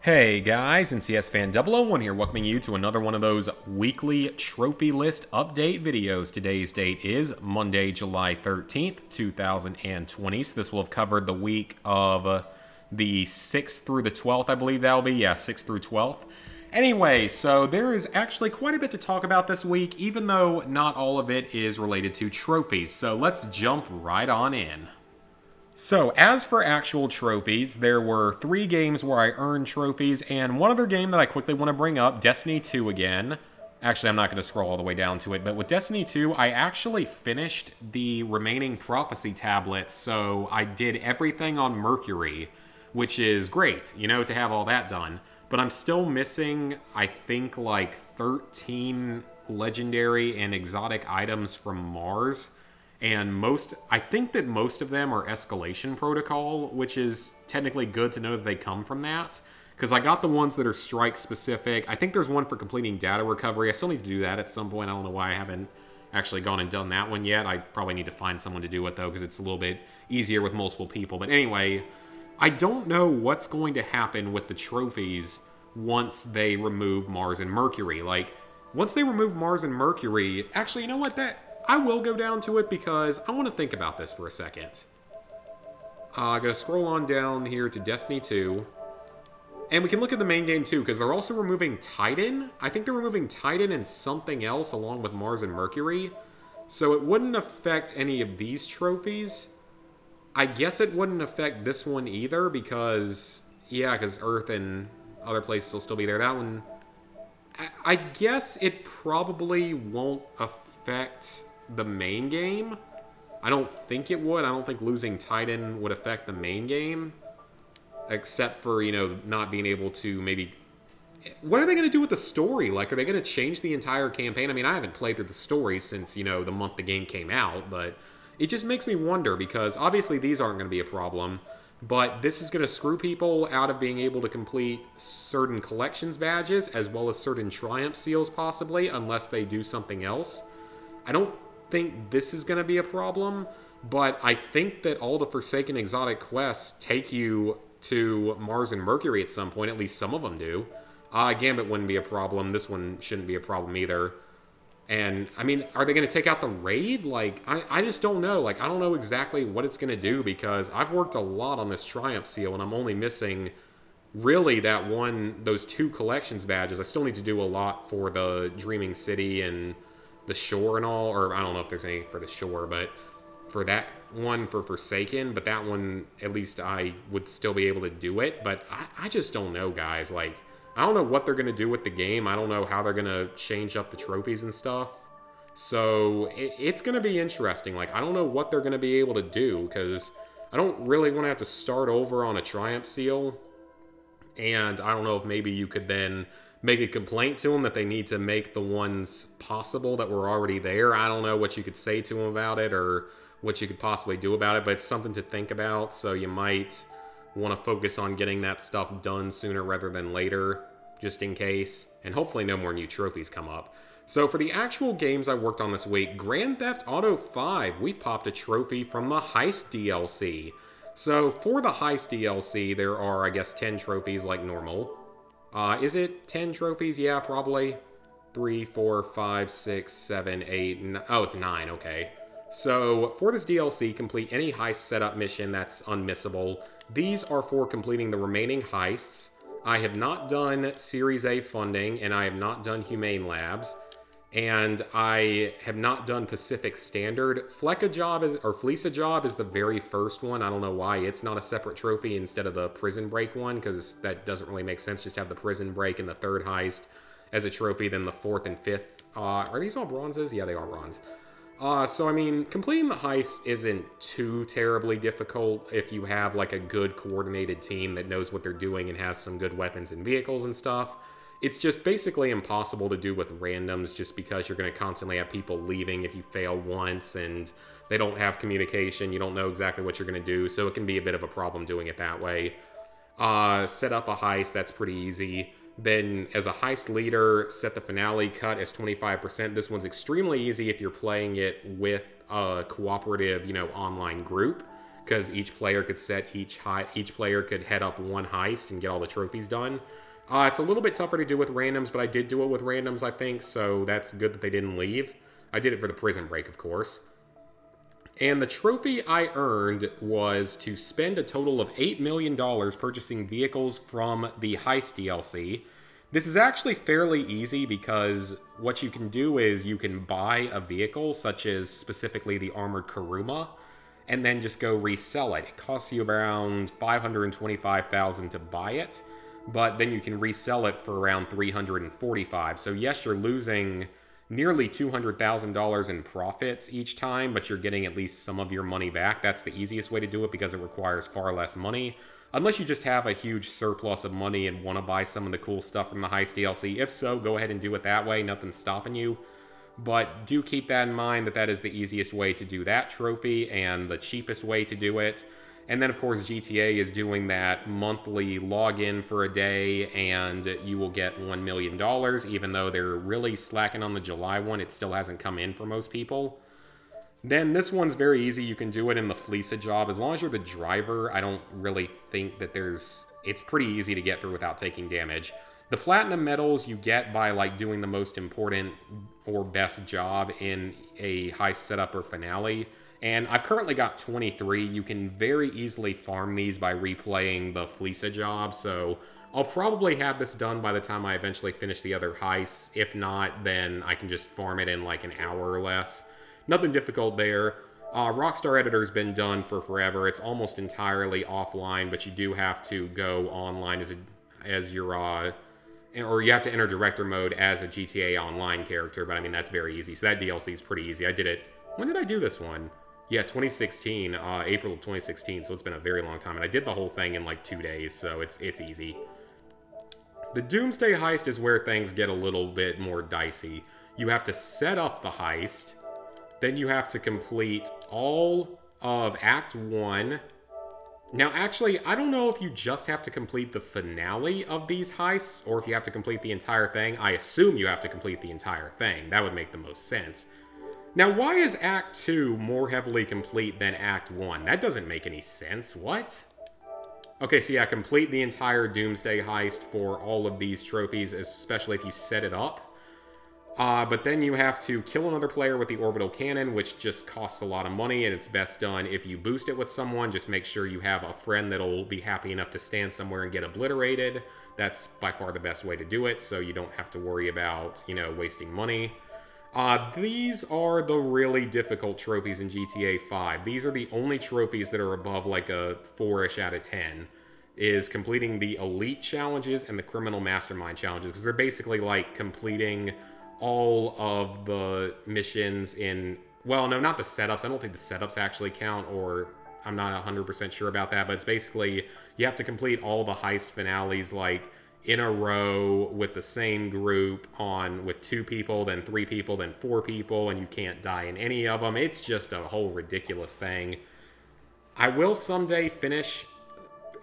Hey guys, NCS Fan 001 here, welcoming you to another one of those weekly trophy list update videos. Today's date is Monday, July 13th, 2020. So this will have covered the week of uh, the 6th through the 12th, I believe that'll be. Yeah, 6th through 12th. Anyway, so there is actually quite a bit to talk about this week, even though not all of it is related to trophies. So let's jump right on in. So, as for actual trophies, there were three games where I earned trophies, and one other game that I quickly want to bring up, Destiny 2 again. Actually, I'm not going to scroll all the way down to it, but with Destiny 2, I actually finished the remaining prophecy tablets, so I did everything on Mercury, which is great, you know, to have all that done. But I'm still missing, I think, like 13 legendary and exotic items from Mars and most i think that most of them are escalation protocol which is technically good to know that they come from that. Because i got the ones that are strike specific. I think there's one for completing data recovery. I still need to do that at some point. I don't know why i haven't actually gone and done that one yet. I probably need to find someone to do it though because it's a little bit easier with multiple people. But anyway i don't know what's going to happen with the trophies once they remove mars and mercury. Like once they remove mars and mercury actually you know what? That I will go down to it because I want to think about this for a second. Uh, I'm going to scroll on down here to Destiny 2. And we can look at the main game too, because they're also removing Titan. I think they're removing Titan and something else along with Mars and Mercury. So it wouldn't affect any of these trophies. I guess it wouldn't affect this one either, because, yeah, because Earth and other places will still be there. That one, I, I guess it probably won't affect the main game. I don't think it would. I don't think losing Titan would affect the main game. Except for, you know, not being able to maybe... What are they going to do with the story? Like, are they going to change the entire campaign? I mean, I haven't played through the story since, you know, the month the game came out, but it just makes me wonder because obviously these aren't going to be a problem, but this is going to screw people out of being able to complete certain collections badges as well as certain triumph seals possibly unless they do something else. I don't think this is going to be a problem, but I think that all the Forsaken exotic quests take you to Mars and Mercury at some point. At least some of them do. Uh, Gambit wouldn't be a problem. This one shouldn't be a problem either. And, I mean, are they going to take out the raid? Like, I, I just don't know. Like, I don't know exactly what it's going to do because I've worked a lot on this Triumph Seal and I'm only missing really that one, those two collections badges. I still need to do a lot for the Dreaming City and the shore and all, or I don't know if there's any for the shore, but for that one for Forsaken, but that one at least I would still be able to do it. But I, I just don't know, guys. Like I don't know what they're gonna do with the game. I don't know how they're gonna change up the trophies and stuff. So it, it's gonna be interesting. Like I don't know what they're gonna be able to do because I don't really want to have to start over on a Triumph seal. And I don't know if maybe you could then make a complaint to them that they need to make the ones possible that were already there. I don't know what you could say to them about it or what you could possibly do about it, but it's something to think about. So you might want to focus on getting that stuff done sooner rather than later, just in case. And hopefully, no more new trophies come up. So, for the actual games I worked on this week, Grand Theft Auto 5, we popped a trophy from the Heist DLC. So, for the Heist DLC, there are, I guess, 10 trophies like normal. Uh, is it 10 trophies? Yeah, probably. Three, four, five, six, seven, eight. Oh, it's 9, okay. So, for this DLC, complete any heist setup mission that's unmissable. These are for completing the remaining heists. I have not done Series A funding, and I have not done Humane Labs and I have not done Pacific Standard. Fleca Job is, or Fleeca Job is the very first one. I don't know why it's not a separate trophy instead of the Prison Break one, because that doesn't really make sense. Just have the Prison Break and the third heist as a trophy, then the fourth and fifth. Uh, are these all bronzes? Yeah, they are bronze. Uh, so, I mean, completing the heist isn't too terribly difficult if you have, like, a good coordinated team that knows what they're doing and has some good weapons and vehicles and stuff. It's just basically impossible to do with randoms just because you're going to constantly have people leaving if you fail once and they don't have communication. You don't know exactly what you're going to do. So it can be a bit of a problem doing it that way. Uh, set up a heist, that's pretty easy. Then, as a heist leader, set the finale cut as 25%. This one's extremely easy if you're playing it with a cooperative, you know, online group because each player could set each high, each player could head up one heist and get all the trophies done. Uh, it's a little bit tougher to do with randoms, but I did do it with randoms, I think, so that's good that they didn't leave. I did it for the prison break, of course. And the trophy I earned was to spend a total of $8 million purchasing vehicles from the Heist DLC. This is actually fairly easy because what you can do is you can buy a vehicle, such as specifically the Armored Kuruma, and then just go resell it. It costs you around 525000 to buy it, but then you can resell it for around 345 So yes, you're losing nearly $200,000 in profits each time, but you're getting at least some of your money back. That's the easiest way to do it because it requires far less money. Unless you just have a huge surplus of money and want to buy some of the cool stuff from the Heist DLC. If so, go ahead and do it that way. Nothing's stopping you. But do keep that in mind that that is the easiest way to do that trophy and the cheapest way to do it. And then, of course, GTA is doing that monthly login for a day, and you will get $1 million, even though they're really slacking on the July one. It still hasn't come in for most people. Then this one's very easy. You can do it in the Fleeca job. As long as you're the driver, I don't really think that there's... It's pretty easy to get through without taking damage. The platinum medals you get by like doing the most important or best job in a high setup or finale. And I've currently got 23. You can very easily farm these by replaying the Fleeca job, so I'll probably have this done by the time I eventually finish the other heists. If not, then I can just farm it in like an hour or less. Nothing difficult there. Uh, Rockstar Editor's been done for forever. It's almost entirely offline, but you do have to go online as a, as your uh, or you have to enter director mode as a GTA Online character. But I mean that's very easy. So that DLC is pretty easy. I did it. When did I do this one? Yeah, 2016, uh, April of 2016. So it's been a very long time, and I did the whole thing in like two days. So it's it's easy. The Doomsday heist is where things get a little bit more dicey. You have to set up the heist, then you have to complete all of Act 1. Now, actually, I don't know if you just have to complete the finale of these heists, or if you have to complete the entire thing. I assume you have to complete the entire thing. That would make the most sense. Now, why is Act 2 more heavily complete than Act 1? That doesn't make any sense. What? Okay, so yeah, complete the entire Doomsday heist for all of these trophies, especially if you set it up. Uh, but then you have to kill another player with the orbital cannon, which just costs a lot of money, and it's best done if you boost it with someone. Just make sure you have a friend that'll be happy enough to stand somewhere and get obliterated. That's by far the best way to do it, so you don't have to worry about, you know, wasting money. Uh, these are the really difficult trophies in GTA 5. These are the only trophies that are above like a 4-ish out of 10 is completing the elite challenges and the criminal mastermind challenges because they're basically like completing all of the missions in well no not the setups i don't think the setups actually count or i'm not 100% sure about that but it's basically you have to complete all the heist finales like in a row with the same group on with two people, then three people, then four people, and you can't die in any of them. It's just a whole ridiculous thing. I will someday finish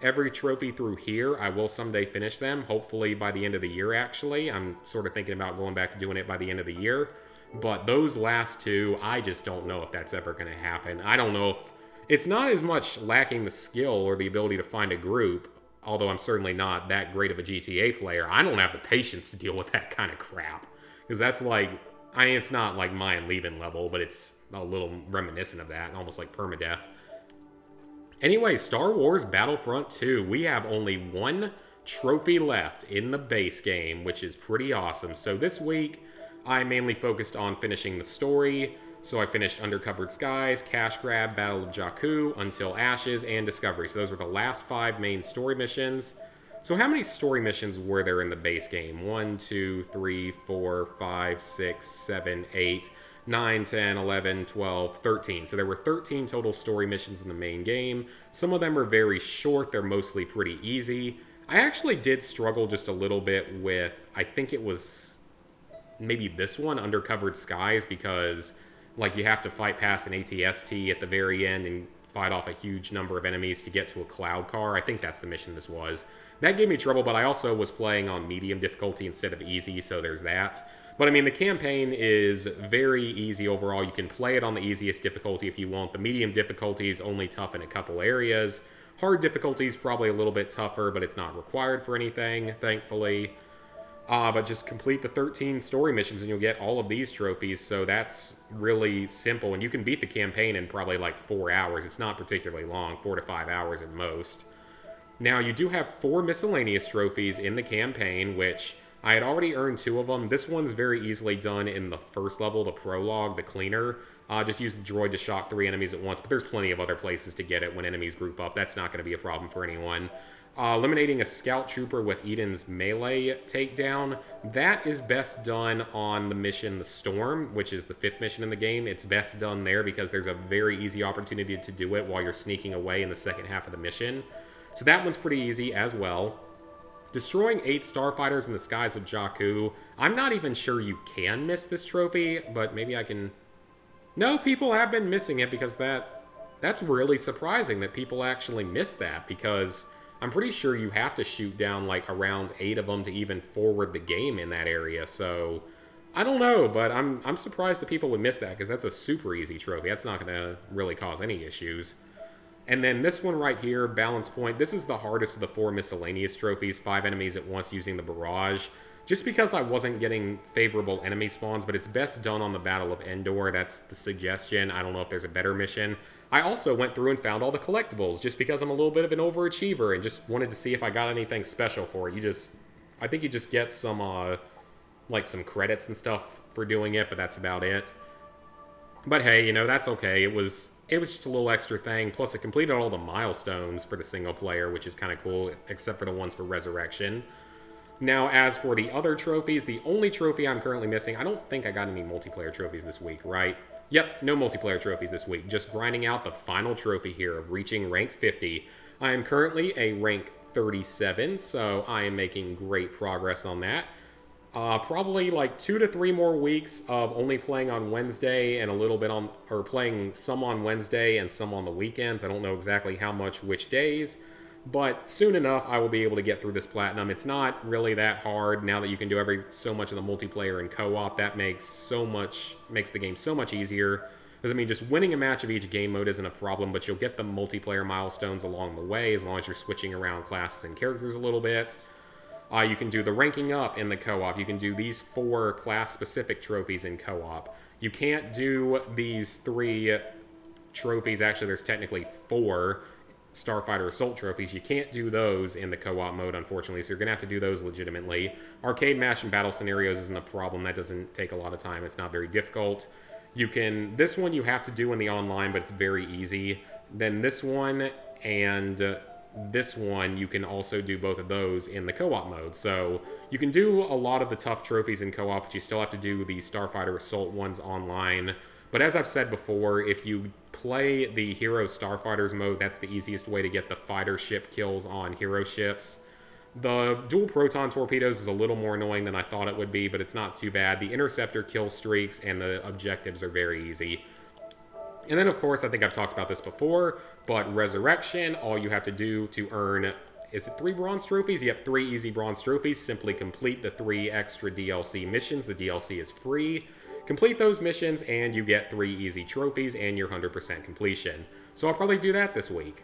every trophy through here. I will someday finish them, hopefully by the end of the year, actually. I'm sort of thinking about going back to doing it by the end of the year. But those last two, I just don't know if that's ever going to happen. I don't know if... It's not as much lacking the skill or the ability to find a group although I'm certainly not that great of a GTA player, I don't have the patience to deal with that kind of crap. Because that's like, I mean, it's not like Mayan leaving level, but it's a little reminiscent of that, almost like permadeath. Anyway, Star Wars Battlefront 2, we have only one trophy left in the base game, which is pretty awesome. So this week, I mainly focused on finishing the story, so I finished Undercovered Skies, Cash Grab, Battle of Jakku, Until Ashes, and Discovery. So those were the last five main story missions. So how many story missions were there in the base game? 1, 2, 3, 4, 5, 6, 7, 8, 9, 10, 11, 12, 13. So there were 13 total story missions in the main game. Some of them are very short. They're mostly pretty easy. I actually did struggle just a little bit with, I think it was maybe this one, Undercovered Skies, because like you have to fight past an ATST at the very end and fight off a huge number of enemies to get to a cloud car. I think that's the mission this was. That gave me trouble, but I also was playing on medium difficulty instead of easy, so there's that. But I mean, the campaign is very easy overall. You can play it on the easiest difficulty if you want. The medium difficulty is only tough in a couple areas. Hard difficulty is probably a little bit tougher, but it's not required for anything, thankfully. Uh, but just complete the 13 story missions and you'll get all of these trophies. So that's really simple. And you can beat the campaign in probably like four hours. It's not particularly long, four to five hours at most. Now, you do have four miscellaneous trophies in the campaign, which I had already earned two of them. This one's very easily done in the first level, the prologue, the cleaner. Uh, just use the droid to shock three enemies at once, but there's plenty of other places to get it when enemies group up. That's not going to be a problem for anyone. Uh, eliminating a scout trooper with Iden's melee takedown, that is best done on the mission The Storm, which is the fifth mission in the game. It's best done there because there's a very easy opportunity to do it while you're sneaking away in the second half of the mission. So that one's pretty easy as well. Destroying eight starfighters in the skies of Jakku. I'm not even sure you can miss this trophy, but maybe I can... No, people have been missing it because that... That's really surprising that people actually miss that because I'm pretty sure you have to shoot down like around eight of them to even forward the game in that area. So I don't know, but I'm I'm surprised that people would miss that because that's a super easy trophy. That's not going to really cause any issues. And then this one right here, Balance Point, this is the hardest of the four miscellaneous trophies, five enemies at once using the Barrage. Just because I wasn't getting favorable enemy spawns, but it's best done on the Battle of Endor, that's the suggestion. I don't know if there's a better mission. I also went through and found all the collectibles, just because I'm a little bit of an overachiever and just wanted to see if I got anything special for it. You just, I think you just get some, uh, like some credits and stuff for doing it, but that's about it. But hey, you know, that's okay. It was it was just a little extra thing. Plus, it completed all the milestones for the single player, which is kind of cool, except for the ones for Resurrection. Now, as for the other trophies, the only trophy I'm currently missing, I don't think I got any multiplayer trophies this week, right? Yep, no multiplayer trophies this week. Just grinding out the final trophy here of reaching rank 50. I am currently a rank 37, so I am making great progress on that. Uh, probably like two to three more weeks of only playing on Wednesday and a little bit on, or playing some on Wednesday and some on the weekends. I don't know exactly how much which days, but soon enough I will be able to get through this platinum. It's not really that hard now that you can do every so much of the multiplayer and co-op. That makes so much makes the game so much easier. Because I mean, just winning a match of each game mode isn't a problem, but you'll get the multiplayer milestones along the way as long as you're switching around classes and characters a little bit. Uh, you can do the ranking up in the co-op. You can do these four class-specific trophies in co-op. You can't do these three trophies. Actually, there's technically four Starfighter Assault trophies. You can't do those in the co-op mode, unfortunately, so you're going to have to do those legitimately. Arcade match and battle scenarios isn't a problem. That doesn't take a lot of time. It's not very difficult. You can... This one you have to do in the online, but it's very easy. Then this one and this one, you can also do both of those in the co-op mode. So you can do a lot of the tough trophies in co-op, but you still have to do the Starfighter Assault ones online. But as I've said before, if you play the Hero Starfighters mode, that's the easiest way to get the fighter ship kills on hero ships. The dual proton torpedoes is a little more annoying than I thought it would be, but it's not too bad. The interceptor kill streaks and the objectives are very easy. And then, of course, I think I've talked about this before, but Resurrection, all you have to do to earn, is it three bronze trophies? You have three easy bronze trophies. Simply complete the three extra DLC missions. The DLC is free. Complete those missions, and you get three easy trophies and your 100% completion. So I'll probably do that this week.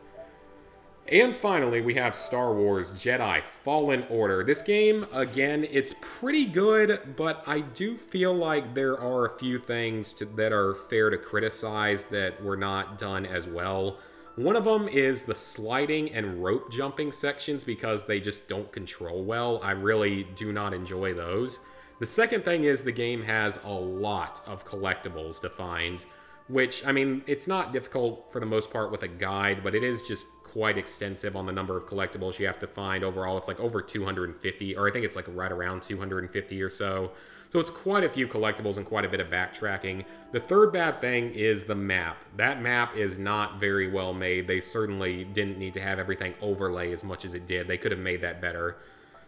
And finally, we have Star Wars Jedi Fallen Order. This game, again, it's pretty good, but I do feel like there are a few things to, that are fair to criticize that were not done as well. One of them is the sliding and rope jumping sections because they just don't control well. I really do not enjoy those. The second thing is the game has a lot of collectibles to find, which, I mean, it's not difficult for the most part with a guide, but it is just quite extensive on the number of collectibles you have to find. Overall, it's like over 250, or I think it's like right around 250 or so. So it's quite a few collectibles and quite a bit of backtracking. The third bad thing is the map. That map is not very well made. They certainly didn't need to have everything overlay as much as it did. They could have made that better.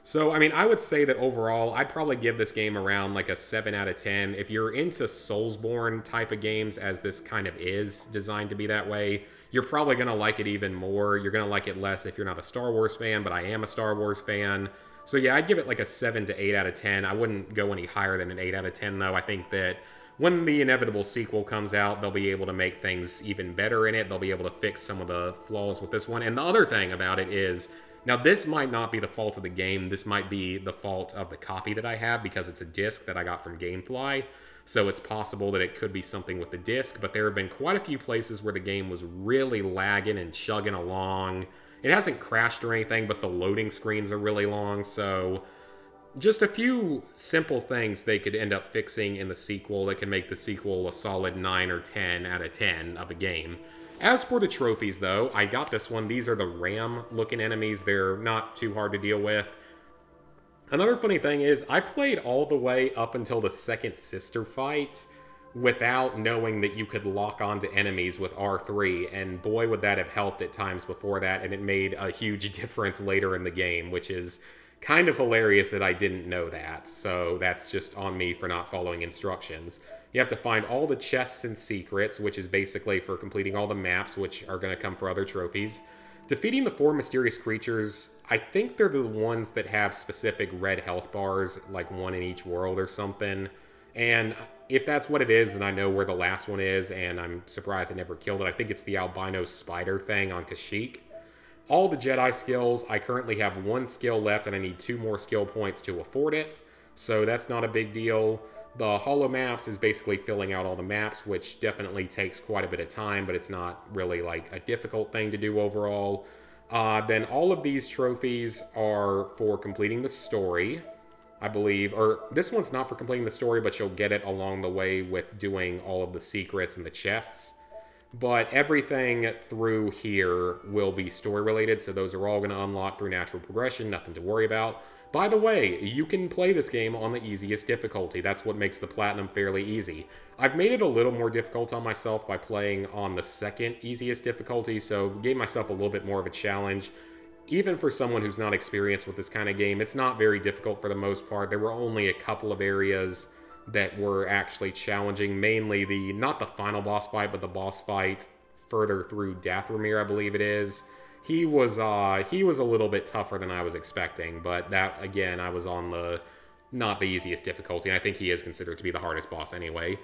So, I mean, I would say that overall, I'd probably give this game around like a 7 out of 10. If you're into Soulsborne type of games, as this kind of is designed to be that way, you're probably going to like it even more. You're going to like it less if you're not a Star Wars fan, but I am a Star Wars fan. So yeah, I'd give it like a 7 to 8 out of 10. I wouldn't go any higher than an 8 out of 10 though. I think that when the inevitable sequel comes out, they'll be able to make things even better in it. They'll be able to fix some of the flaws with this one. And the other thing about it is, now this might not be the fault of the game. This might be the fault of the copy that I have because it's a disc that I got from GameFly. So it's possible that it could be something with the disc, but there have been quite a few places where the game was really lagging and chugging along. It hasn't crashed or anything, but the loading screens are really long, so just a few simple things they could end up fixing in the sequel that can make the sequel a solid 9 or 10 out of 10 of a game. As for the trophies, though, I got this one. These are the ram-looking enemies. They're not too hard to deal with. Another funny thing is, I played all the way up until the second sister fight without knowing that you could lock onto enemies with R3, and boy would that have helped at times before that, and it made a huge difference later in the game, which is kind of hilarious that I didn't know that, so that's just on me for not following instructions. You have to find all the chests and secrets, which is basically for completing all the maps, which are going to come for other trophies. Defeating the four mysterious creatures, I think they're the ones that have specific red health bars, like one in each world or something. And if that's what it is, then I know where the last one is, and I'm surprised I never killed it. I think it's the albino spider thing on Kashyyyk. All the Jedi skills, I currently have one skill left, and I need two more skill points to afford it. So that's not a big deal. The holo maps is basically filling out all the maps, which definitely takes quite a bit of time, but it's not really like a difficult thing to do overall. Uh, then all of these trophies are for completing the story, I believe. Or this one's not for completing the story, but you'll get it along the way with doing all of the secrets and the chests. But everything through here will be story related, so those are all going to unlock through natural progression, nothing to worry about. By the way, you can play this game on the easiest difficulty. That's what makes the Platinum fairly easy. I've made it a little more difficult on myself by playing on the second easiest difficulty, so gave myself a little bit more of a challenge. Even for someone who's not experienced with this kind of game, it's not very difficult for the most part. There were only a couple of areas that were actually challenging, mainly the, not the final boss fight, but the boss fight further through Dathomir, I believe it is he was uh he was a little bit tougher than I was expecting, but that again I was on the not the easiest difficulty. I think he is considered to be the hardest boss anyway.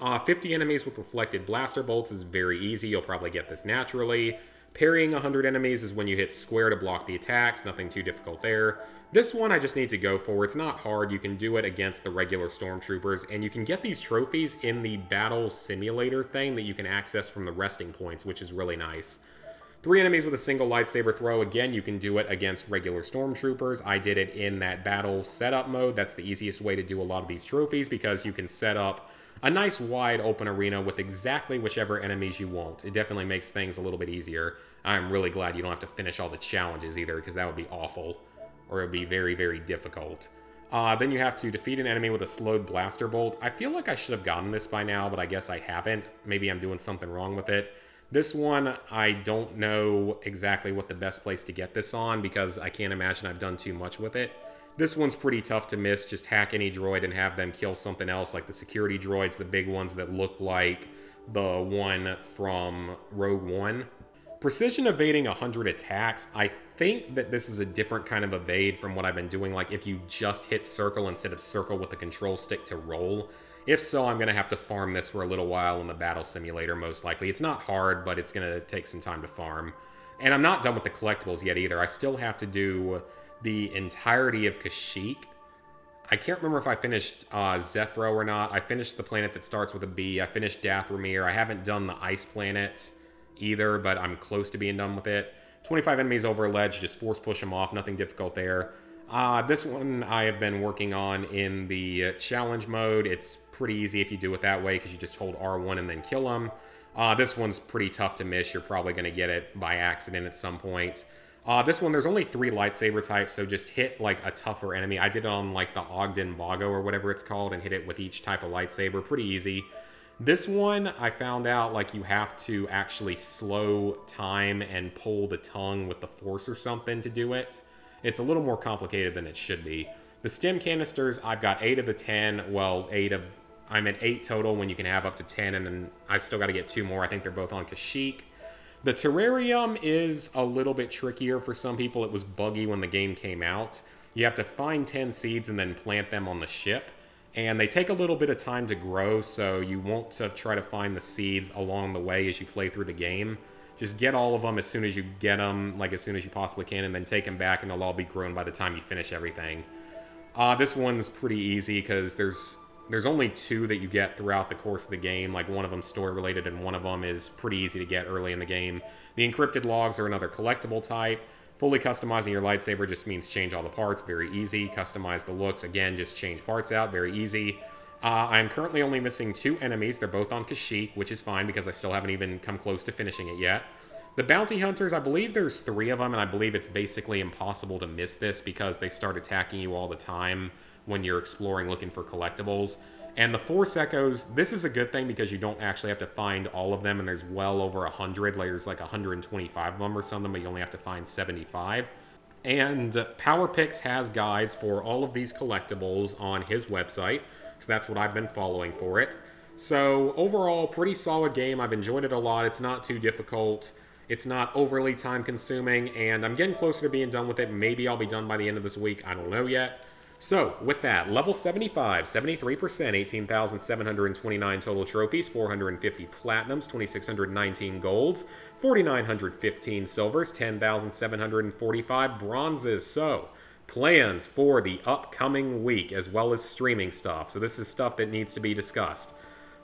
Uh, 50 enemies with reflected blaster bolts is very easy. You'll probably get this naturally. Parrying 100 enemies is when you hit square to block the attacks. Nothing too difficult there. This one I just need to go for. It's not hard. You can do it against the regular stormtroopers, and you can get these trophies in the battle simulator thing that you can access from the resting points, which is really nice. Three enemies with a single lightsaber throw. Again, you can do it against regular stormtroopers. I did it in that battle setup mode. That's the easiest way to do a lot of these trophies because you can set up a nice wide open arena with exactly whichever enemies you want. It definitely makes things a little bit easier. I'm really glad you don't have to finish all the challenges either because that would be awful or it would be very, very difficult. Uh, then you have to defeat an enemy with a slowed blaster bolt. I feel like I should have gotten this by now, but I guess I haven't. Maybe I'm doing something wrong with it. This one, I don't know exactly what the best place to get this on because I can't imagine I've done too much with it. This one's pretty tough to miss. Just hack any droid and have them kill something else, like the security droids, the big ones that look like the one from Rogue One. Precision evading 100 attacks, I think that this is a different kind of evade from what I've been doing, like if you just hit circle instead of circle with the control stick to roll. If so, I'm going to have to farm this for a little while in the battle simulator, most likely. It's not hard, but it's going to take some time to farm. And I'm not done with the collectibles yet either. I still have to do the entirety of Kashyyyk. I can't remember if I finished uh, or not. I finished the planet that starts with a B. I finished Dathomir. I haven't done the ice planet either, but I'm close to being done with it. 25 enemies over a ledge, just force push them off. Nothing difficult there. Uh, this one I have been working on in the challenge mode. It's pretty easy if you do it that way because you just hold R1 and then kill them. Uh, this one's pretty tough to miss. You're probably going to get it by accident at some point. Uh, this one, there's only three lightsaber types, so just hit like a tougher enemy. I did it on like the Ogden Bago or whatever it's called and hit it with each type of lightsaber. Pretty easy. This one, I found out like you have to actually slow time and pull the tongue with the force or something to do it. It's a little more complicated than it should be. The stim canisters, I've got 8 of the 10, well, 8 of I'm at eight total when you can have up to 10, and then I've still got to get two more. I think they're both on Kashyyyk. The terrarium is a little bit trickier for some people. It was buggy when the game came out. You have to find 10 seeds and then plant them on the ship. And they take a little bit of time to grow, so you want to try to find the seeds along the way as you play through the game. Just get all of them as soon as you get them, like as soon as you possibly can, and then take them back, and they'll all be grown by the time you finish everything. Uh, this one's pretty easy because there's there's only two that you get throughout the course of the game. Like one of them story related, and one of them is pretty easy to get early in the game. The encrypted logs are another collectible type. Fully customizing your lightsaber just means change all the parts, very easy. Customize the looks, again, just change parts out, very easy. Uh, I'm currently only missing two enemies. They're both on Kashyyyk, which is fine because I still haven't even come close to finishing it yet. The bounty hunters, I believe there's three of them, and I believe it's basically impossible to miss this because they start attacking you all the time when you're exploring looking for collectibles. And the Force Echoes, this is a good thing because you don't actually have to find all of them, and there's well over 100. Like, there's like 125 of them or something, but you only have to find 75. And PowerPyx has guides for all of these collectibles on his website, so that's what I've been following for it. So, overall, pretty solid game. I've enjoyed it a lot. It's not too difficult. It's not overly time consuming, and I'm getting closer to being done with it. Maybe I'll be done by the end of this week. I don't know yet. So, with that, level 75, 73%, 18,729 total trophies, 450 platinums, 2,619 golds, 4,915 silvers, 10,745 bronzes. So, plans for the upcoming week as well as streaming stuff. So, this is stuff that needs to be discussed.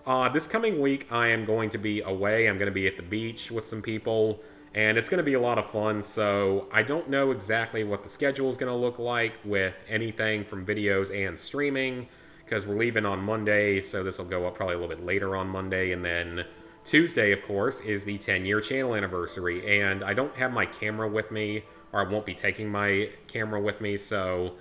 Uh, this coming week, I am going to be away. I'm going to be at the beach with some people and it's going to be a lot of fun. So I don't know exactly what the schedule is going to look like with anything from videos and streaming because we're leaving on Monday, so this will go up probably a little bit later on Monday, and then Tuesday, of course, is the 10-year channel anniversary, and I don't have my camera with me, or I won't be taking my camera with me, so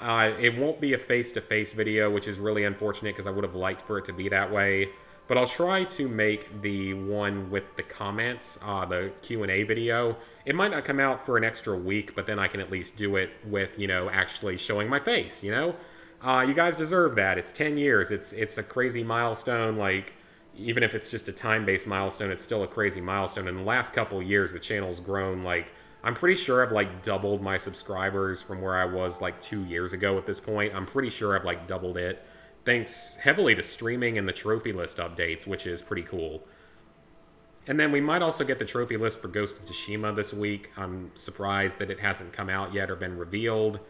uh, it won't be a face-to-face -face video, which is really unfortunate because I would have liked for it to be that way. But I'll try to make the one with the comments, uh, the Q&A video. It might not come out for an extra week, but then I can at least do it with, you know, actually showing my face, you know? Uh, you guys deserve that. It's 10 years. It's, it's a crazy milestone. Like, even if it's just a time-based milestone, it's still a crazy milestone. In the last couple years, the channel's grown, like, I'm pretty sure I've, like, doubled my subscribers from where I was, like, two years ago at this point. I'm pretty sure I've, like, doubled it thanks heavily to streaming and the trophy list updates, which is pretty cool. And then we might also get the trophy list for Ghost of Tsushima this week. I'm surprised that it hasn't come out yet or been revealed.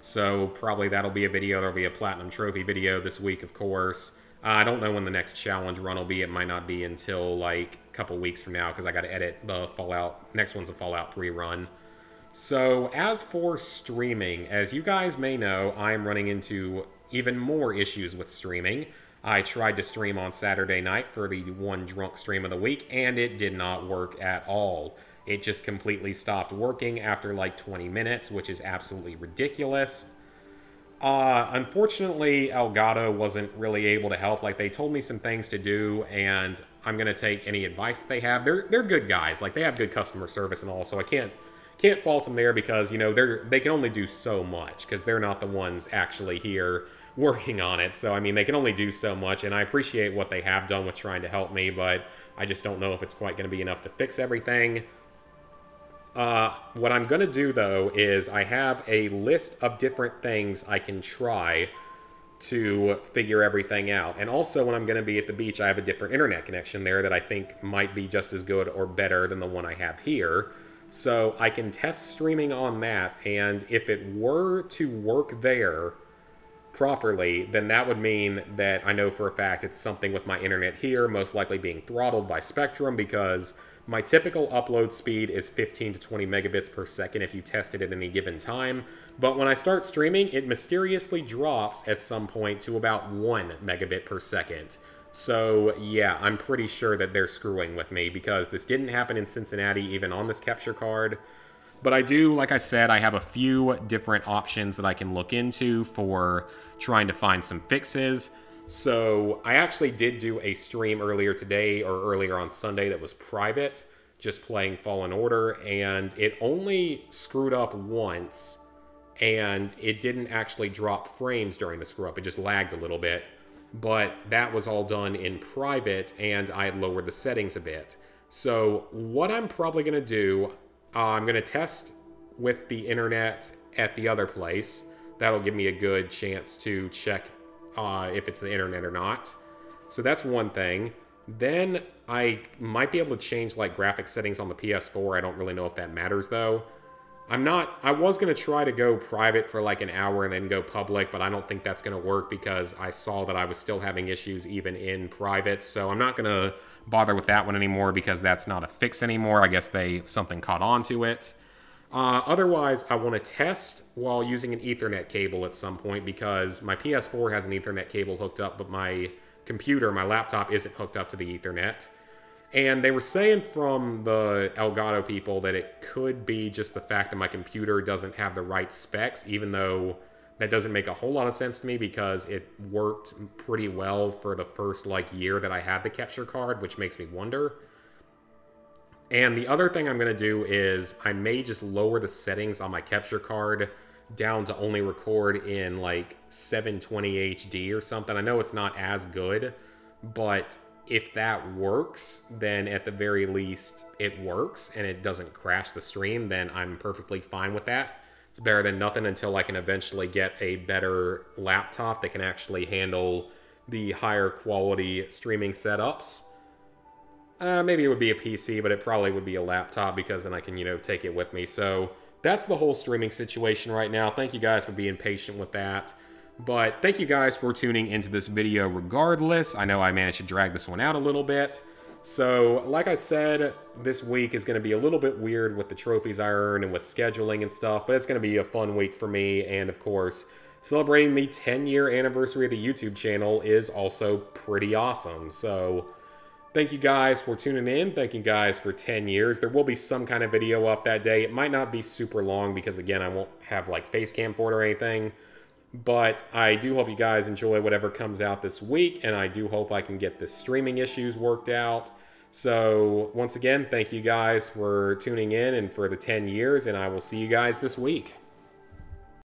So probably that'll be a video. There'll be a Platinum Trophy video this week, of course. Uh, I don't know when the next challenge run will be. It might not be until like a couple weeks from now because I got to edit the Fallout. Next one's a Fallout 3 run. So as for streaming, as you guys may know, I'm running into even more issues with streaming. I tried to stream on Saturday night for the one drunk stream of the week, and it did not work at all. It just completely stopped working after like 20 minutes, which is absolutely ridiculous. Uh, unfortunately, Elgato wasn't really able to help. Like, they told me some things to do, and I'm going to take any advice that they have. They're, they're good guys. Like, they have good customer service and all, so I can't can't fault them there because, you know, they're they can only do so much because they're not the ones actually here working on it. So, I mean, they can only do so much, and I appreciate what they have done with trying to help me, but I just don't know if it's quite going to be enough to fix everything. Uh, what I'm going to do, though, is I have a list of different things I can try to figure everything out. And also, when I'm going to be at the beach, I have a different internet connection there that I think might be just as good or better than the one I have here. So I can test streaming on that, and if it were to work there, properly, then that would mean that I know for a fact it's something with my internet here, most likely being throttled by Spectrum because my typical upload speed is 15 to 20 megabits per second if you test it at any given time. But when I start streaming, it mysteriously drops at some point to about 1 megabit per second. So yeah, I'm pretty sure that they're screwing with me because this didn't happen in Cincinnati even on this capture card. But I do, like I said, I have a few different options that I can look into for trying to find some fixes. So I actually did do a stream earlier today or earlier on Sunday that was private, just playing Fallen Order, and it only screwed up once, and it didn't actually drop frames during the screw up. It just lagged a little bit, but that was all done in private, and I lowered the settings a bit. So what I'm probably going to do, uh, I'm going to test with the internet at the other place. That'll give me a good chance to check uh, if it's the internet or not. So that's one thing. Then I might be able to change like graphic settings on the PS4. I don't really know if that matters though. I'm not, I was going to try to go private for like an hour and then go public, but I don't think that's going to work because I saw that I was still having issues even in private. So I'm not going to bother with that one anymore because that's not a fix anymore. I guess they something caught on to it. Uh, otherwise, I want to test while using an Ethernet cable at some point because my PS4 has an Ethernet cable hooked up, but my computer, my laptop, isn't hooked up to the Ethernet. And they were saying from the Elgato people that it could be just the fact that my computer doesn't have the right specs, even though that doesn't make a whole lot of sense to me because it worked pretty well for the first like year that I had the capture card, which makes me wonder. And the other thing I'm going to do is I may just lower the settings on my capture card down to only record in like 720 HD or something. I know it's not as good, but if that works, then at the very least it works and it doesn't crash the stream, then I'm perfectly fine with that. It's better than nothing until I can eventually get a better laptop that can actually handle the higher quality streaming setups. Uh, maybe it would be a PC, but it probably would be a laptop because then I can, you know, take it with me. So that's the whole streaming situation right now. Thank you guys for being patient with that. But thank you guys for tuning into this video regardless. I know I managed to drag this one out a little bit. So, like I said, this week is going to be a little bit weird with the trophies I earn and with scheduling and stuff, but it's going to be a fun week for me. And of course, celebrating the 10 year anniversary of the YouTube channel is also pretty awesome. So, thank you guys for tuning in. Thank you guys for 10 years. There will be some kind of video up that day. It might not be super long because, again, I won't have like face cam for it or anything. But I do hope you guys enjoy whatever comes out this week, and I do hope I can get the streaming issues worked out. So, once again, thank you guys for tuning in and for the 10 years, and I will see you guys this week.